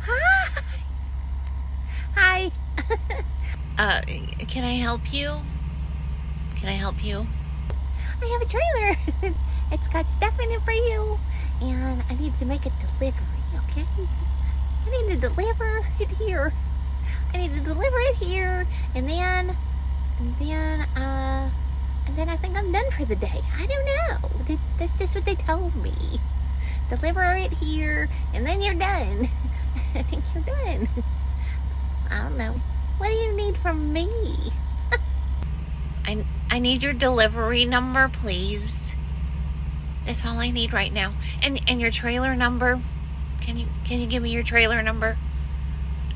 Hi. Hi. Uh, can I help you? Can I help you? I have a trailer. it's got stuff in it for you. And I need to make a delivery, okay? I need to deliver it here. I need to deliver it here. And then, and then, uh, and then I think I'm done for the day. I don't know. That's just what they told me. Deliver it here, and then you're done. I think you're done. I don't know. What do you need from me? I, I need your delivery number, please. That's all I need right now. And and your trailer number. Can you can you give me your trailer number?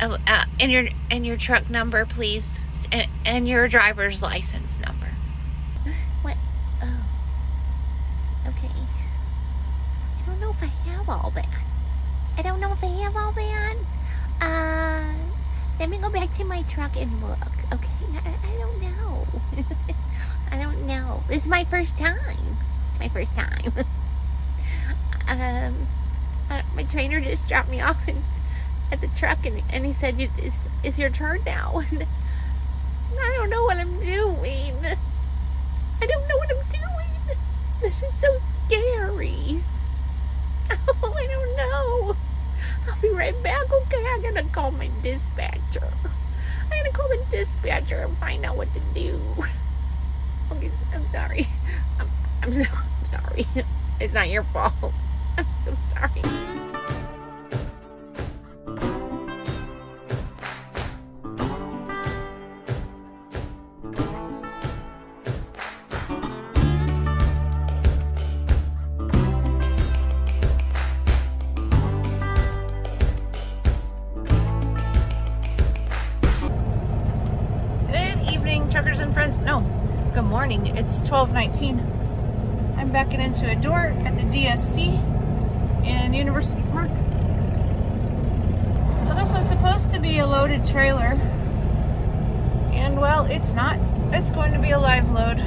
Uh, uh, and your and your truck number, please. And, and your driver's license number. What? Oh. Okay. I don't know if I have all that. I don't know if I have all that. Uh, let me go back to my truck and look. Okay, I, I don't know. I don't know. This is my first time. It's my first time. um, uh, my trainer just dropped me off in, at the truck and, and he said, it's, it's your turn now. And I don't know what I'm doing. I don't know what I'm doing. This is so scary. Oh, I don't know. I'll be right back, okay? I gotta call my dispatcher. I gotta call the dispatcher and find out what to do. Okay, I'm sorry. I'm, I'm, so, I'm sorry. It's not your fault. I'm so sorry. Door at the DSC in University Park. So this was supposed to be a loaded trailer. And well, it's not. It's going to be a live load.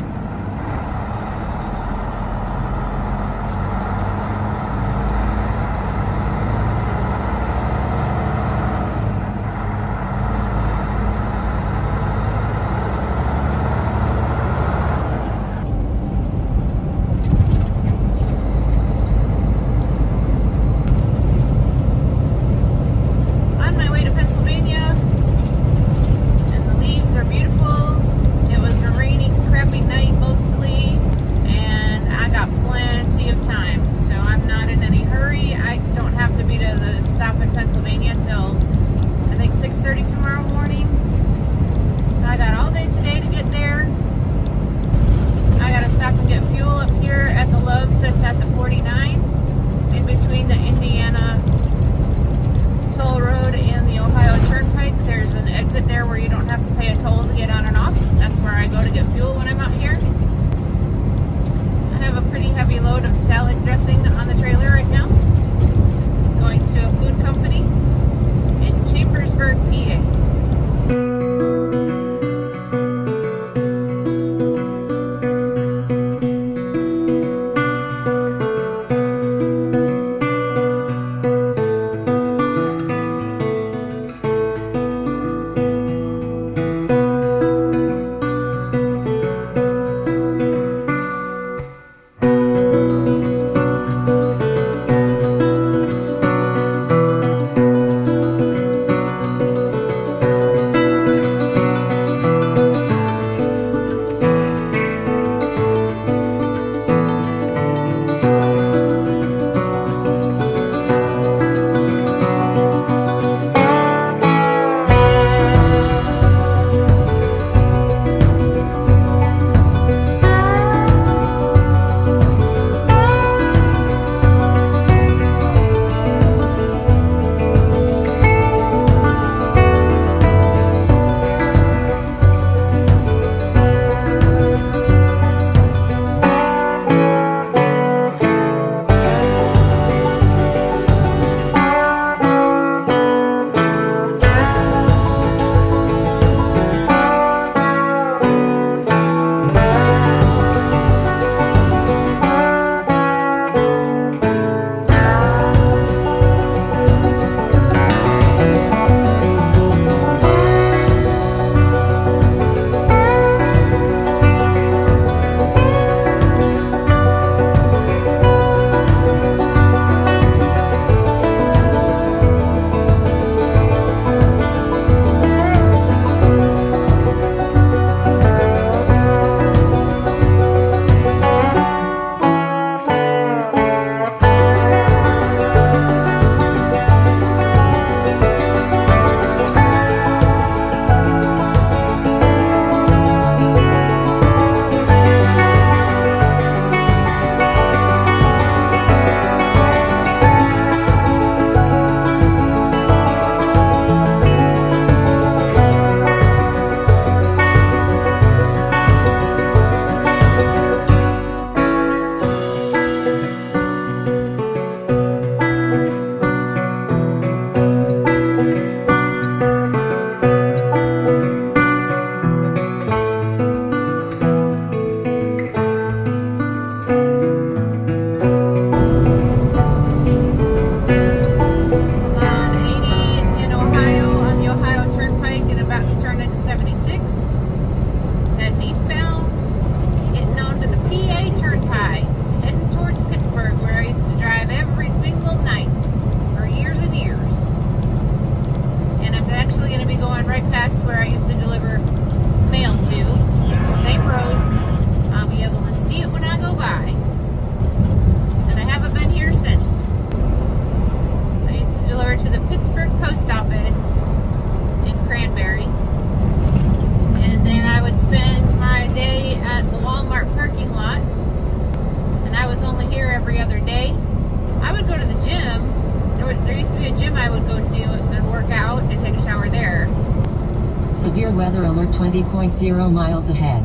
Miles ahead.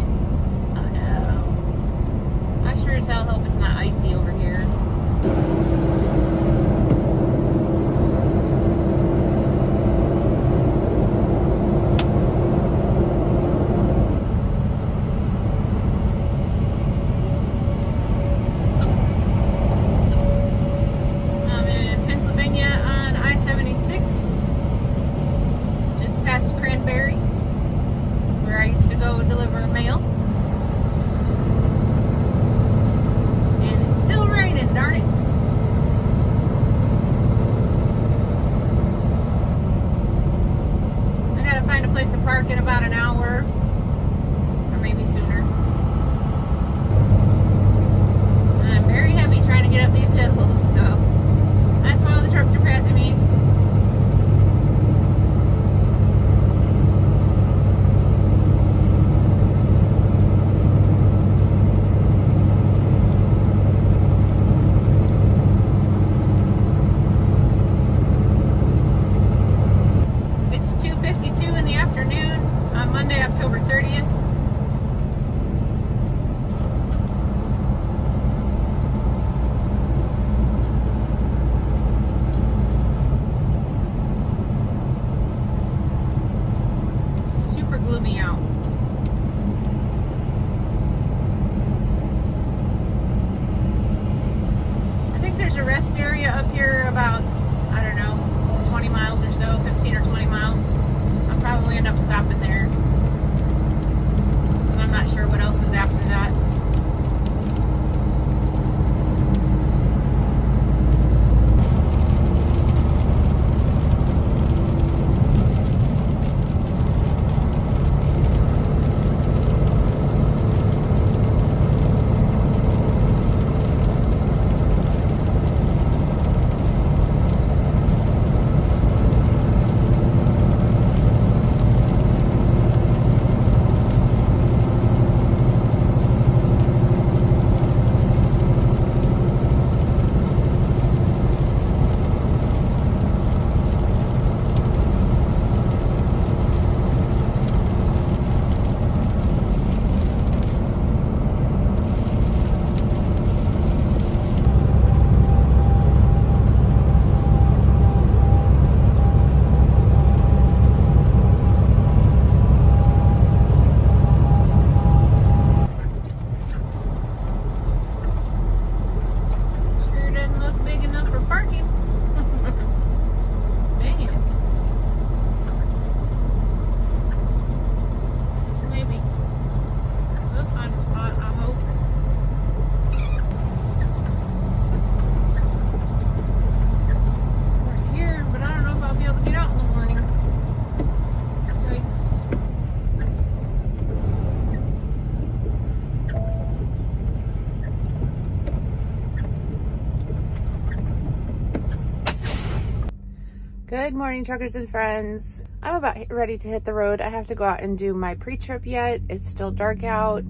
Good morning, truckers and friends. I'm about ready to hit the road. I have to go out and do my pre-trip yet. It's still dark out.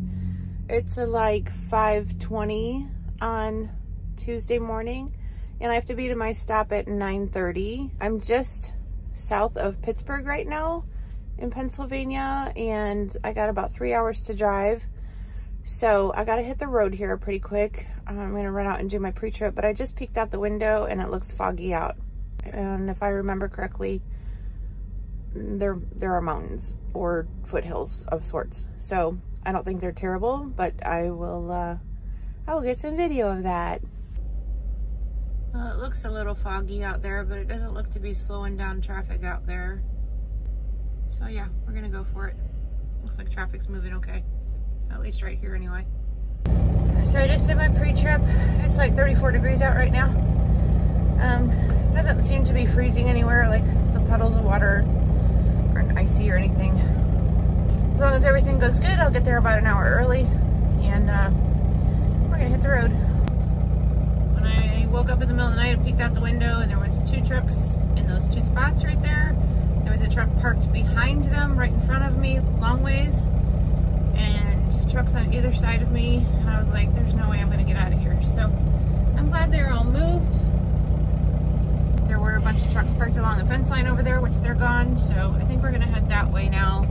It's uh, like 5:20 on Tuesday morning, and I have to be to my stop at 9:30. I'm just south of Pittsburgh right now in Pennsylvania, and I got about three hours to drive. So I gotta hit the road here pretty quick. I'm gonna run out and do my pre-trip, but I just peeked out the window and it looks foggy out and if I remember correctly, there there are mountains or foothills of sorts. So I don't think they're terrible, but I will uh, I will get some video of that. Well, it looks a little foggy out there, but it doesn't look to be slowing down traffic out there. So yeah, we're gonna go for it. Looks like traffic's moving okay, at least right here anyway. So I just did my pre-trip. It's like 34 degrees out right now. Um, doesn't seem to be freezing anywhere, like the puddles of water aren't icy or anything. As long as everything goes good, I'll get there about an hour early, and uh, we're gonna hit the road. When I woke up in the middle of the night, I peeked out the window, and there was two trucks in those two spots right there. There was a truck parked behind them, right in front of me, long ways, and trucks on either side of me. And I was like, "There's no way I'm gonna get out of here." So I'm glad they're all moved a bunch of trucks parked along the fence line over there, which they're gone. So I think we're going to head that way now.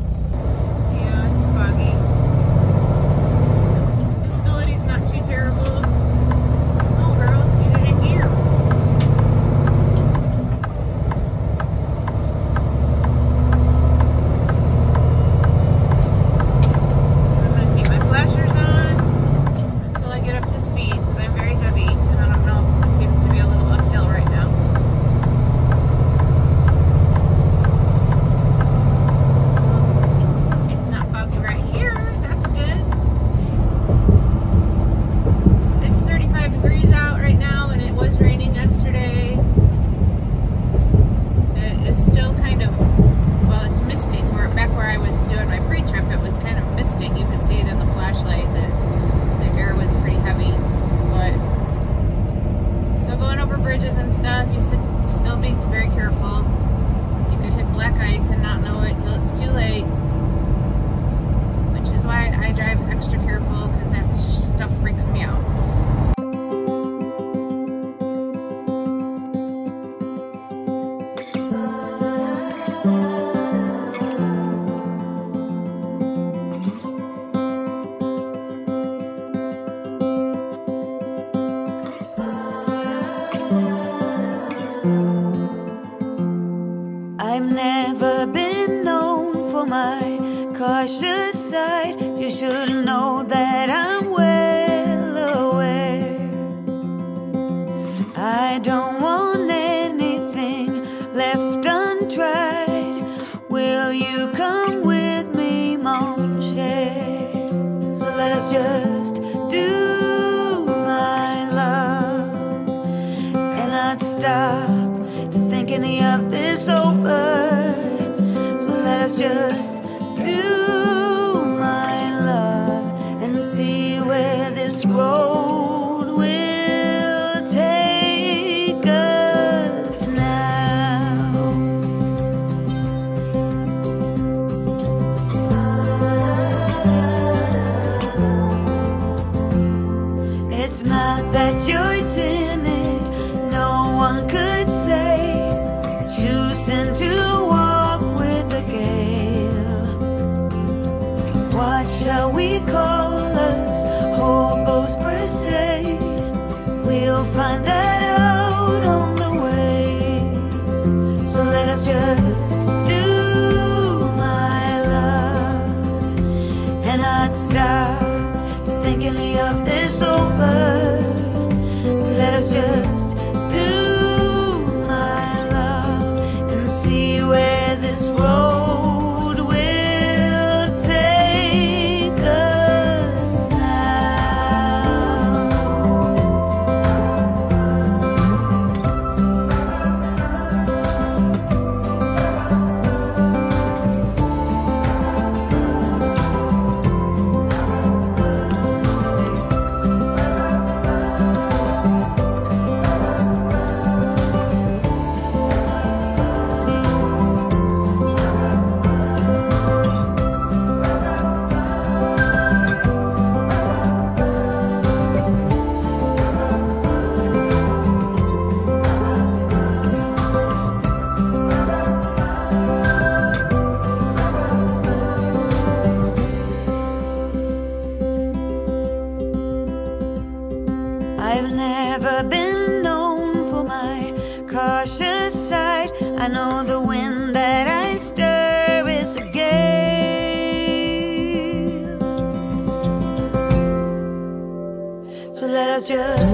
just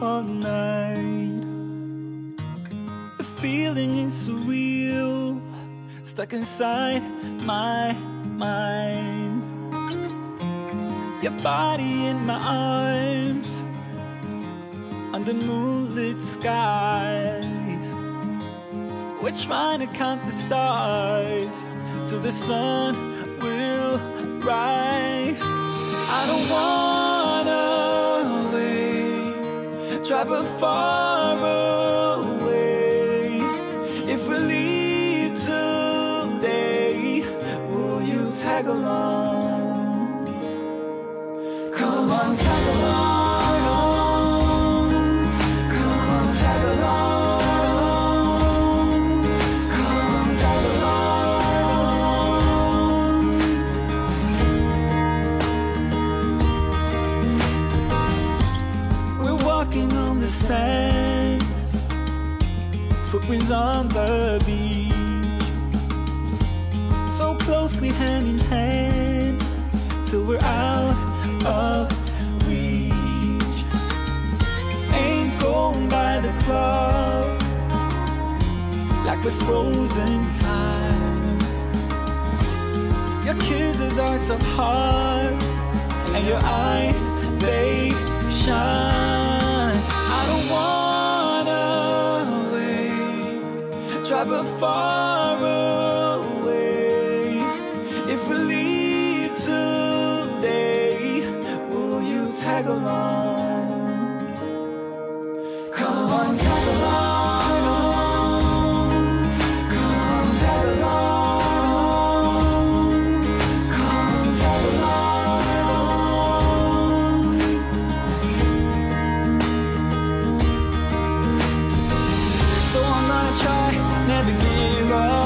all night. The feeling is surreal Stuck inside my mind. Your body in my arms Under moonlit skies. We're trying to count the stars Till the sun will rise. I don't want travel far away. If we leave today, will you tag along? Are so hard, and your eyes they shine. I don't wanna wait, travel far away. Never give up.